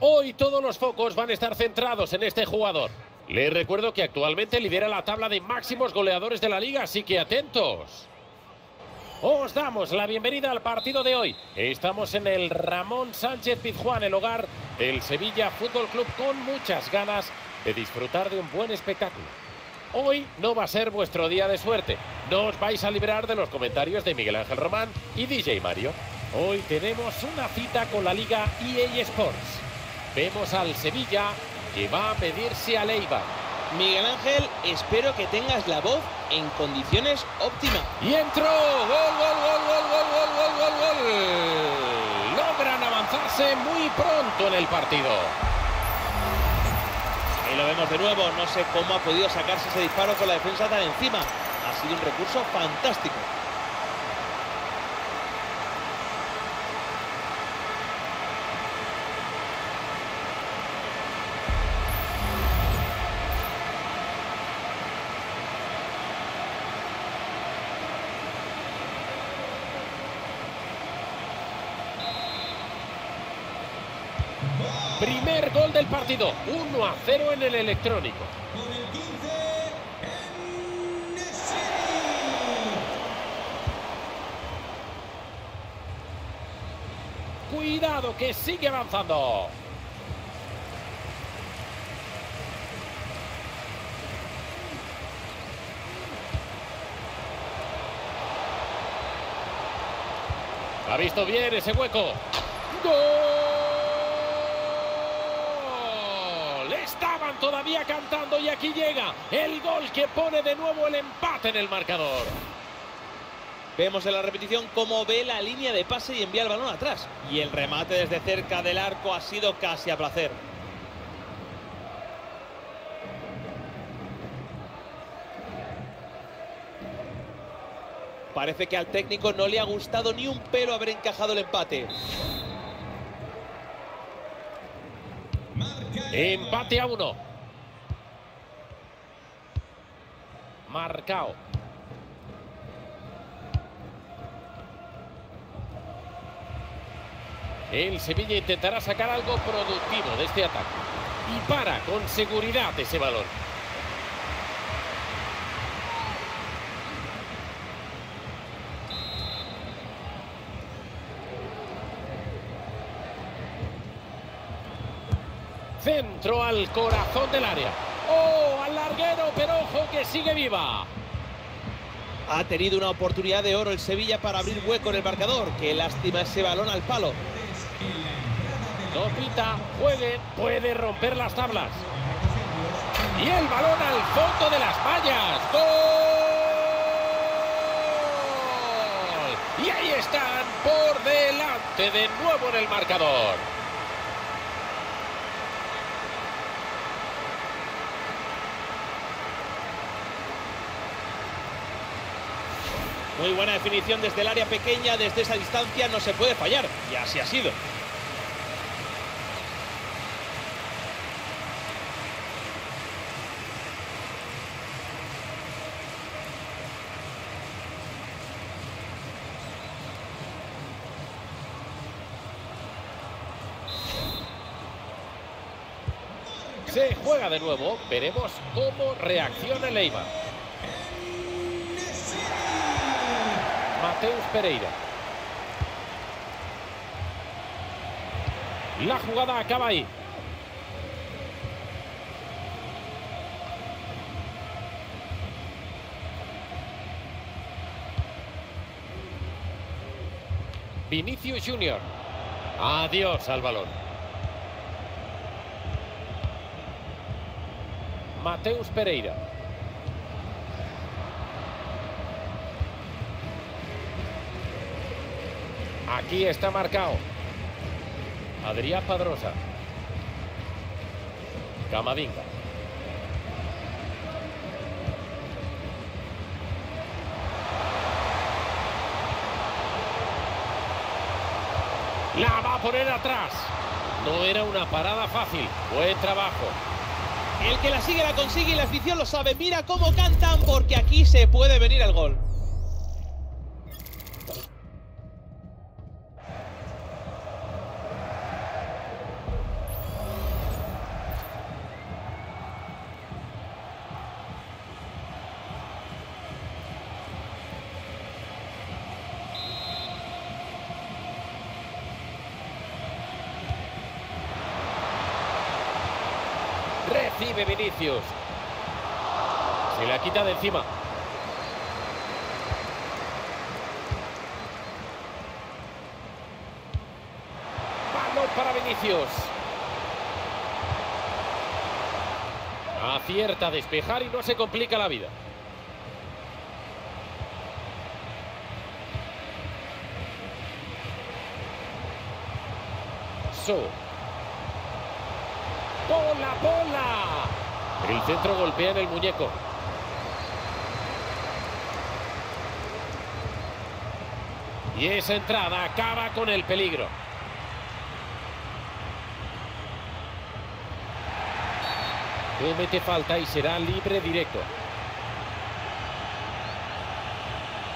Hoy todos los focos van a estar centrados en este jugador. Les recuerdo que actualmente lidera la tabla de máximos goleadores de la liga, así que atentos. Os damos la bienvenida al partido de hoy. Estamos en el Ramón Sánchez Pizjuán, el hogar del Sevilla Fútbol Club, con muchas ganas de disfrutar de un buen espectáculo. Hoy no va a ser vuestro día de suerte. No os vais a librar de los comentarios de Miguel Ángel Román y DJ Mario. Hoy tenemos una cita con la Liga EA Sports. Vemos al Sevilla que va a medirse a Leiva. Miguel Ángel, espero que tengas la voz en condiciones óptimas. Y entró. Gol, gol, gol, gol, gol, gol, gol, gol, gol. Logran avanzarse muy pronto en el partido. Ahí lo vemos de nuevo. No sé cómo ha podido sacarse ese disparo con la defensa tan encima. Ha sido un recurso fantástico. Primer gol del partido. 1 a 0 en el electrónico. Cuidado que sigue avanzando. Ha visto bien ese hueco. ¡Gol! Estaban todavía cantando y aquí llega el gol que pone de nuevo el empate en el marcador. Vemos en la repetición cómo ve la línea de pase y envía el balón atrás. Y el remate desde cerca del arco ha sido casi a placer. Parece que al técnico no le ha gustado ni un pelo haber encajado el empate. Empate a uno. Marcao. El Sevilla intentará sacar algo productivo de este ataque. Y para con seguridad ese balón. Centro al corazón del área. ¡Oh! Al larguero, pero ojo que sigue viva. Ha tenido una oportunidad de oro el Sevilla para abrir hueco en el marcador. Qué lástima ese balón al palo. No pita, juegue, puede romper las tablas. Y el balón al fondo de las vallas. ¡Gol! Y ahí están por delante de nuevo en el marcador. Muy buena definición desde el área pequeña, desde esa distancia no se puede fallar. Y así ha sido. Se juega de nuevo. Veremos cómo reacciona el Mateus Pereira. La jugada acaba ahí. Vinicius Junior. Adiós al balón. Mateus Pereira. Aquí está marcado. Adrián Padrosa. Camavinga. La va a poner atrás. No era una parada fácil. Buen trabajo. El que la sigue la consigue y la afición lo sabe. Mira cómo cantan porque aquí se puede venir el gol. Recibe Vinicius. Se la quita de encima. Balón para Vinicius. Acierta a despejar y no se complica la vida. So. ¡Bola, bola! El centro golpea en el muñeco. Y esa entrada acaba con el peligro. Comete falta y será libre directo.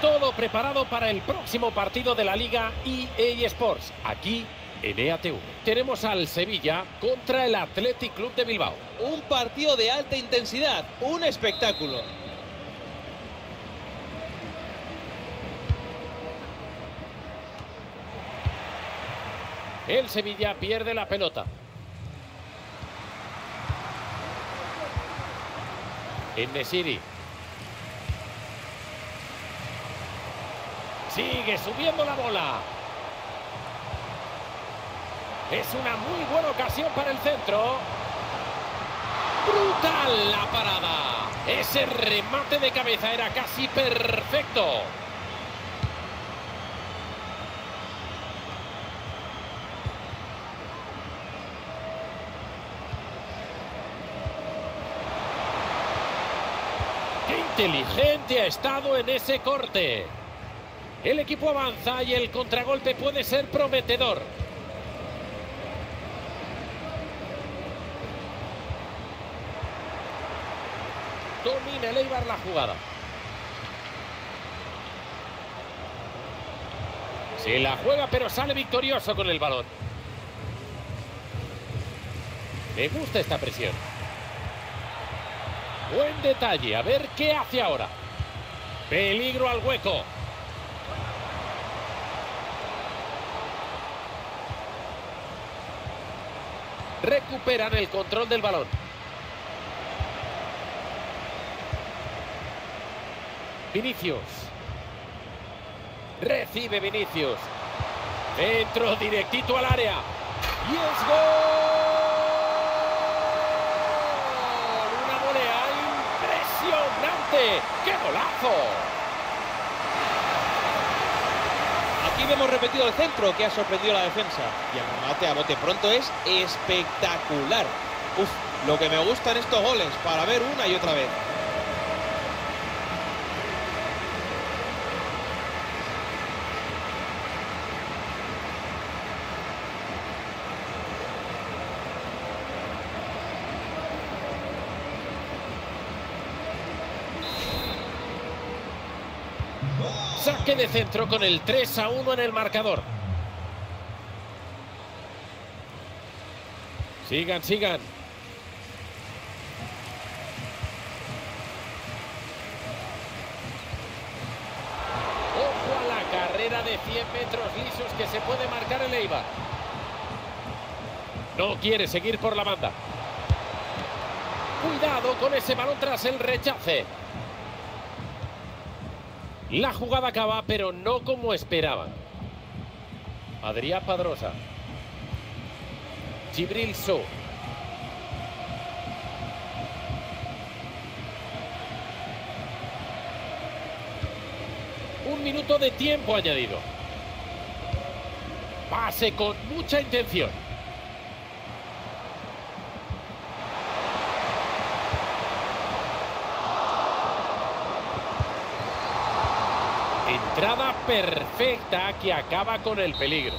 Todo preparado para el próximo partido de la Liga EA Sports, aquí en EATV. Tenemos al Sevilla contra el Athletic Club de Bilbao. Un partido de alta intensidad, un espectáculo. El Sevilla pierde la pelota. En Nesiri. Sigue subiendo la bola. Es una muy buena ocasión para el centro. Brutal la parada. Ese remate de cabeza era casi perfecto. ¡Qué inteligente ha estado en ese corte! El equipo avanza y el contragolpe puede ser prometedor. Domina el Eibar la jugada. Se la juega pero sale victorioso con el balón. Me gusta esta presión. Buen detalle, a ver qué hace ahora. Peligro al hueco. Recuperan el control del balón. Vinicius. Recibe Vinicius. Dentro, directito al área. Y es gol. Una volea impresionante. ¡Qué golazo! Aquí vemos repetido el centro que ha sorprendido la defensa. Y el remate a bote pronto es espectacular. Uf, lo que me gustan estos goles para ver una y otra vez. Saque de centro con el 3 a 1 en el marcador. Sigan, sigan. Ojo a la carrera de 100 metros lisos que se puede marcar el Eibar. No quiere seguir por la banda. Cuidado con ese balón tras el rechace. La jugada acaba, pero no como esperaban. Adrián Padrosa. Gibril So. Un minuto de tiempo añadido. Pase con mucha intención. Perfecta que acaba con el peligro.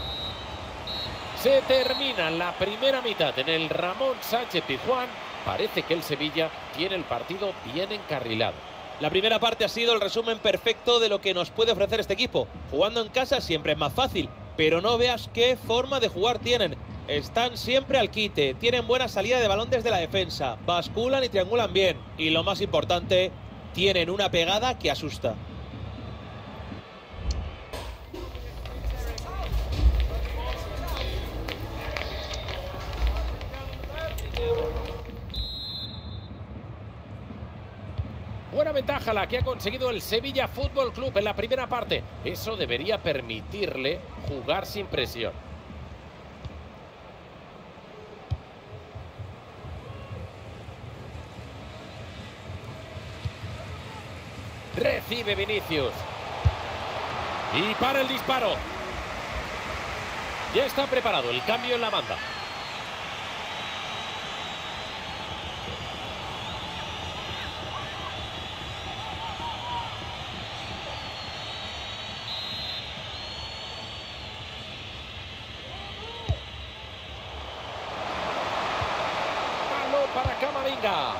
Se termina la primera mitad en el Ramón Sánchez Pizjuán. Parece que el Sevilla tiene el partido bien encarrilado. La primera parte ha sido el resumen perfecto de lo que nos puede ofrecer este equipo. Jugando en casa siempre es más fácil, pero no veas qué forma de jugar tienen. Están siempre al quite, tienen buena salida de balón desde la defensa, basculan y triangulan bien. Y lo más importante, tienen una pegada que asusta. Buena ventaja la que ha conseguido el Sevilla Fútbol Club en la primera parte. Eso debería permitirle jugar sin presión. Recibe Vinicius. Y para el disparo. Ya está preparado el cambio en la banda. Palo para Camavinga.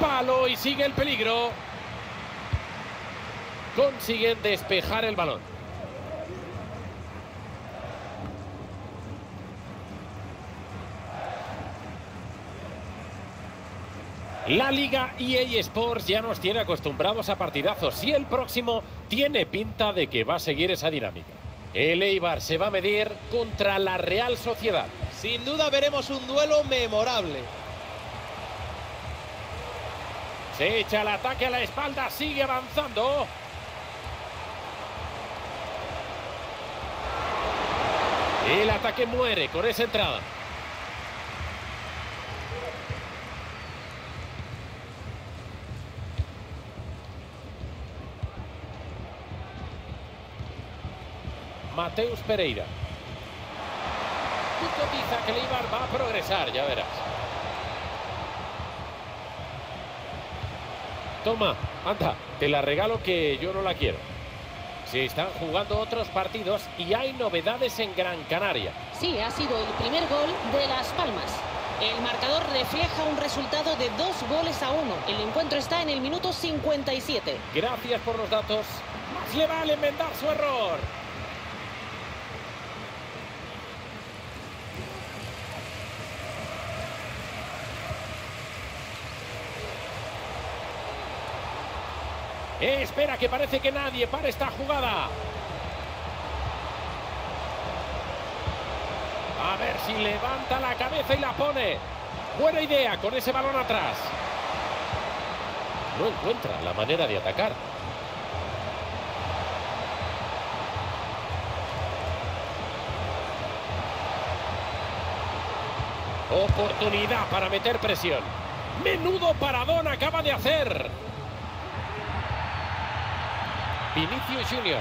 Palo sigue el peligro. Consiguen despejar el balón. La Liga EA Sports ya nos tiene acostumbrados a partidazos y el próximo tiene pinta de que va a seguir esa dinámica. El Eibar se va a medir contra la Real Sociedad. Sin duda veremos un duelo memorable. Se echa el ataque a la espalda, sigue avanzando. El ataque muere con esa entrada. Mateus Pereira. Cotiza que el Eibar va a progresar, ya verás. Toma, anda, te la regalo que yo no la quiero. Se están jugando otros partidos y hay novedades en Gran Canaria. Sí, ha sido el primer gol de Las Palmas. El marcador refleja un resultado de dos goles a uno. El encuentro está en el minuto 57. Gracias por los datos. Más le vale enmendar su error. Espera que parece que nadie para esta jugada. A ver si levanta la cabeza y la pone. Buena idea con ese balón atrás. No encuentra la manera de atacar. Oportunidad para meter presión. Menudo paradón acaba de hacer. Vinicius Junior.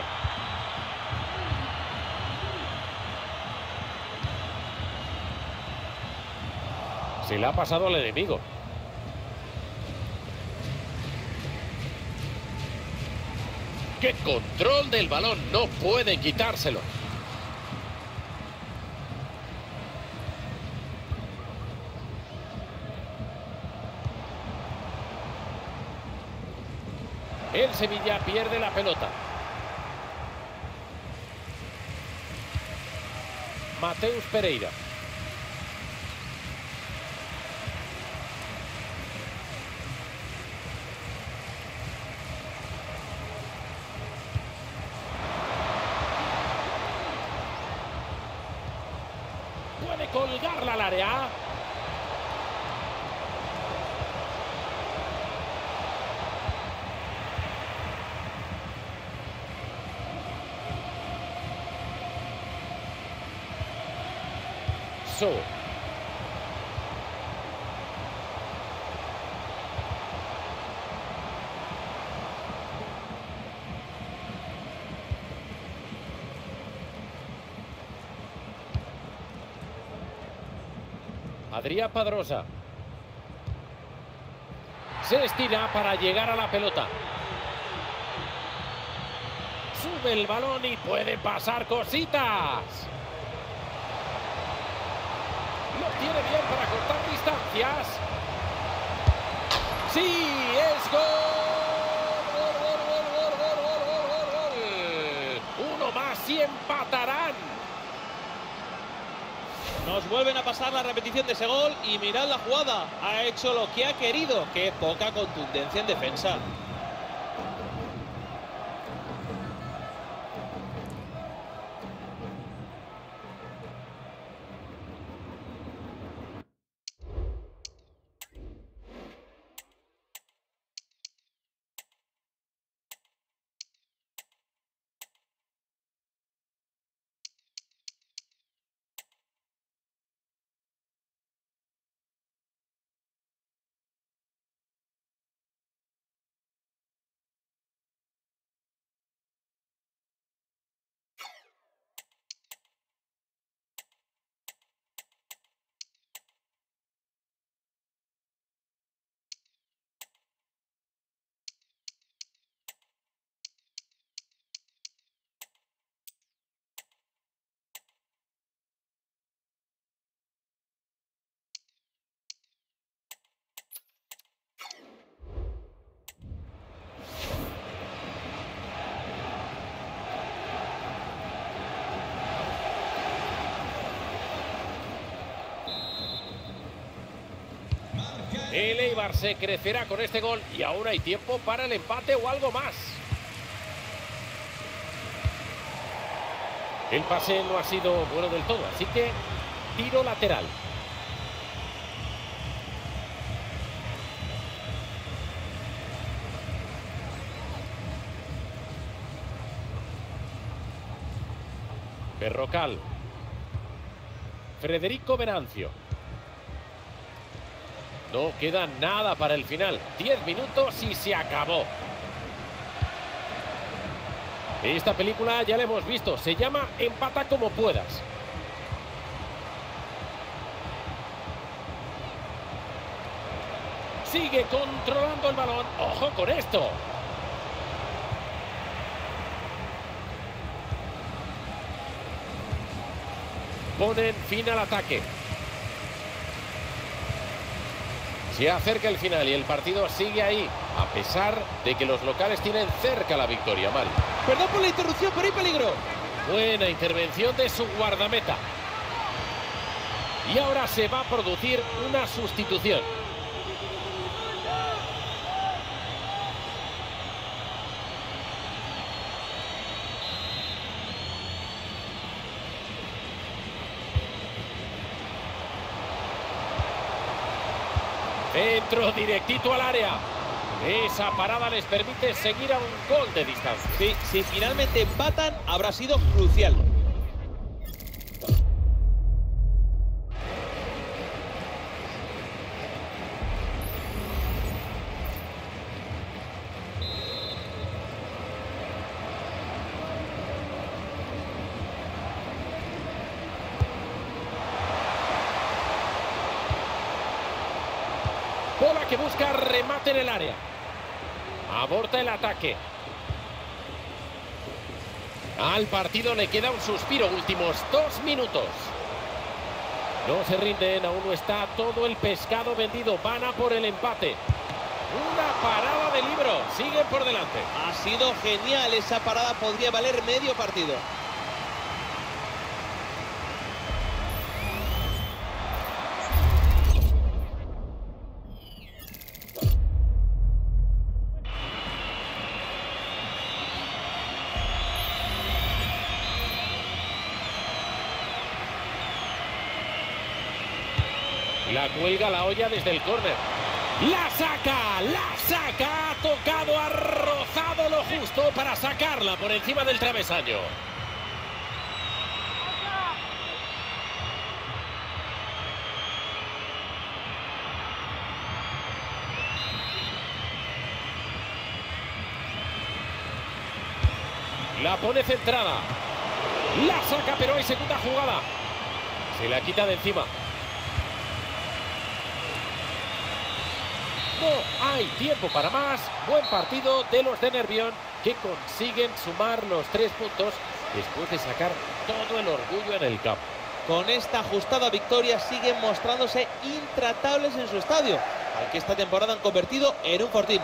Se le ha pasado al enemigo. ¡Qué control del balón! No pueden quitárselo. El Sevilla pierde la pelota. Mateus Pereira. Puede colgarla al área. So. Adrián Padrosa. Se estira para llegar a la pelota. Sube el balón y puede pasar cositas lo tiene bien para cortar distancias. Sí, es gol. Uno más y empatarán. Nos vuelven a pasar la repetición de ese gol y mirad la jugada. Ha hecho lo que ha querido. Qué poca contundencia en defensa. Eibar se crecerá con este gol y aún hay tiempo para el empate o algo más. El pase no ha sido bueno del todo, así que tiro lateral. Berrocal. Federico Venancio. No queda nada para el final. 10 minutos y se acabó. Esta película ya la hemos visto. Se llama Empata como puedas. Sigue controlando el balón. ¡Ojo con esto! Ponen fin al ataque. Se acerca el final y el partido sigue ahí, a pesar de que los locales tienen cerca la victoria. Mal. Perdón por la interrupción, pero hay peligro. Buena intervención de su guardameta. Y ahora se va a producir una sustitución. Centro directito al área. Esa parada les permite seguir a un gol de distancia. Sí, si finalmente empatan, habrá sido crucial. Bola que busca remate en el área. Aborta el ataque. Al partido le queda un suspiro, últimos dos minutos. No se rinden, aún no está todo el pescado vendido. Van a por el empate. Una parada de libro, siguen por delante. Ha sido genial, esa parada podría valer medio partido. Cuelga la olla desde el córner. La saca, la saca, ha tocado, ha rozado lo justo para sacarla por encima del travesaño. La pone centrada. La saca, pero hay segunda jugada. Se la quita de encima. Hay tiempo para más. Buen partido de los de Nervión que consiguen sumar los tres puntos después de sacar todo el orgullo en el campo. Con esta ajustada victoria siguen mostrándose intratables en su estadio, al que esta temporada han convertido en un fortín.